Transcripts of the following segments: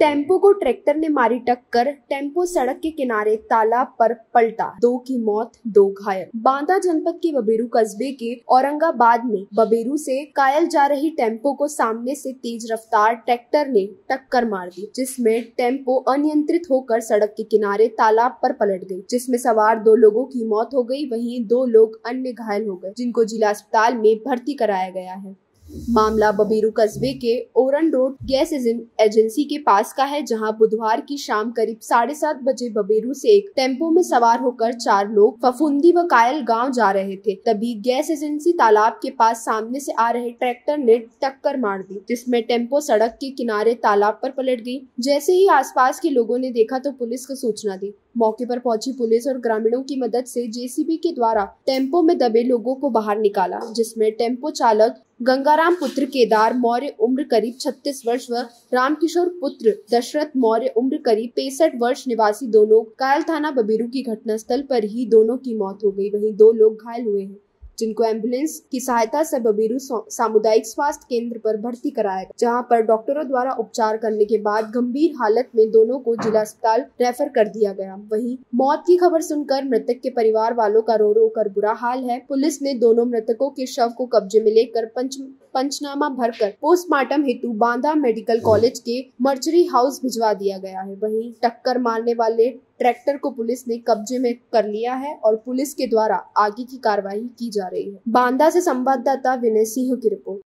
Tempo को tractor ने मारी टक्कर, टेंपो सड़क के किनारे तालाब पर पलटा, दो की मौत, दो घायल। बांदा जनपद के बबेरू कस्बे के औरंगाबाद में बबेरू से कायल जा रही टेंपो को सामने से तेज रफ्तार ट्रैक्टर ने टक्कर मार दी, जिसमें टेंपो अनियंत्रित होकर सड़क के किनारे तालाब पर पलट गई, जिसमें सवार दो लोगों की मौत हो गई, वहीं दो लोग अन्य घायल हो गए, जिनको जिला अस्पताल में भर्ती कराया गया है। मामला बबीरू कस्बे के ओरन रोड गैस एजेंसी के पास का है, जहाँ बुधवार की शाम करीब साढ़े सात बजे बबेरू से एक टेंपो में सवार होकर चार लोग फफुंदी व कायल गाँव जा रहे थे। तभी गैस एजेंसी तालाब के पास सामने से आ रहे ट्रैक्टर ने टक्कर मार दी, जिसमें टेंपो सड़क के किनारे तालाब पर पलट गई। जैसे ही आसपास के लोगों ने देखा तो पुलिस को सूचना दी। मौके पर पहुँची पुलिस और ग्रामीणों की मदद से जेसीबी के द्वारा टेंपो में दबे लोगों को बाहर निकाला, जिसमें टेंपो चालक गंगाराम पुत्र केदार, मौर्य उम्र करीब 36 वर्ष व रामकिशोर पुत्र दशरथ, मौर्य उम्र करीब पैंसठ वर्ष निवासी दोनों कायल थाना बबीरू की घटनास्थल पर ही दोनों की मौत हो गई। वहीं दो लोग घायल हुए हैं। जिनको एंबुलेंस की सहायता से बबीरू सामुदायिक स्वास्थ्य केंद्र पर भर्ती कराया गया, जहाँ पर डॉक्टरों द्वारा उपचार करने के बाद गंभीर हालत में दोनों को जिला अस्पताल रेफर कर दिया गया। वही मौत की खबर सुनकर मृतक के परिवार वालों का रो रो कर बुरा हाल है। पुलिस ने दोनों मृतकों के शव को कब्जे में लेकर पंच पंचनामा भरकर पोस्टमार्टम हेतु बांदा मेडिकल कॉलेज के मर्चरी हाउस भिजवा दिया गया है। वहीं टक्कर मारने वाले ट्रैक्टर को पुलिस ने कब्जे में कर लिया है और पुलिस के द्वारा आगे की कार्रवाई की जा रही है। बांदा से संवाददाता विनय सिंह की रिपोर्ट।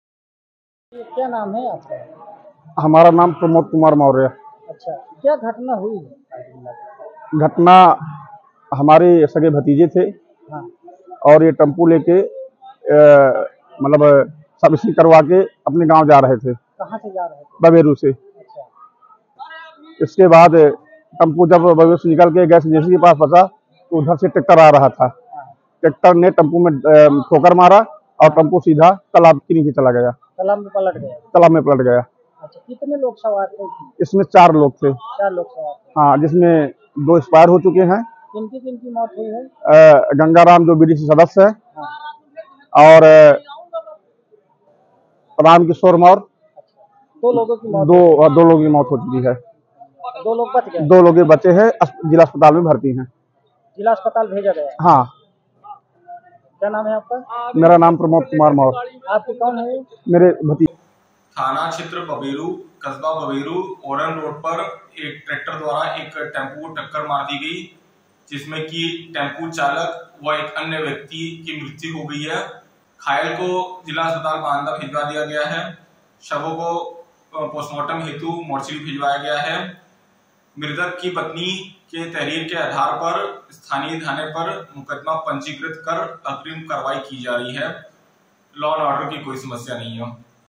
क्या नाम है आपका? हमारा नाम प्रमोद कुमार मौर्य अच्छा क्या घटना हुई? है घटना हमारे सगे भतीजे थे हाँ। और ये टेंपू लेके मतलब सर्विसिंग करवा के अपने गाँव जा रहे थे। कहाँ से जा रहे थे? बबेरू से। अच्छा। इसके बाद टेंपू जब बबेरू से निकल के गैस एजेंसी के पास फंसा तो उधर से ट्रैक्टर आ रहा था। हाँ। ट्रैक्टर ने टम्पू में ठोकर मारा और टम्पू सीधा तालाब के नीचे चला गया। तालाब में पलट गया? तालाब में पलट गया। अच्छा कितने लोग सवार थे? इसमें? चार लोग थे। चार लोग सवार थे। हाँ जिसमें दो एक्सपायर हो चुके हैं। किनकी किनकी मौत हुई है? गंगाराम जो बीडीसी सदस्य है। हाँ। और राम किशोर मौर्य। दो लोगों की मौत दो दो लोगों की मौत हो चुकी है। दो लोग बच गए। दो लोग बचे हैं जिला अस्पताल में भर्ती हैं। जिला अस्पताल भेजा गया। हाँ। क्या नाम है आपका? मेरा नाम प्रमोद कुमार मौर्य। आपके कौन है? मेरे भतीजे। थाना क्षेत्र बबेरू कस्बा बबेरू ओरन रोड पर एक ट्रैक्टर द्वारा एक टेंपू को टक्कर मार दी गई जिसमें कि टेंपू चालक व एक अन्य व्यक्ति की मृत्यु हो गई है। घायल को जिला अस्पताल बांदा भिजवा दिया गया है। शवों को पोस्टमार्टम हेतु मोर्चरी भिजवाया गया है। मृतक की पत्नी के तहरीर के आधार पर, स्थानीय थाने पर मुकदमा पंजीकृत कर अग्रिम कार्रवाई की जा रही है। लॉ एंड ऑर्डर की कोई समस्या नहीं है।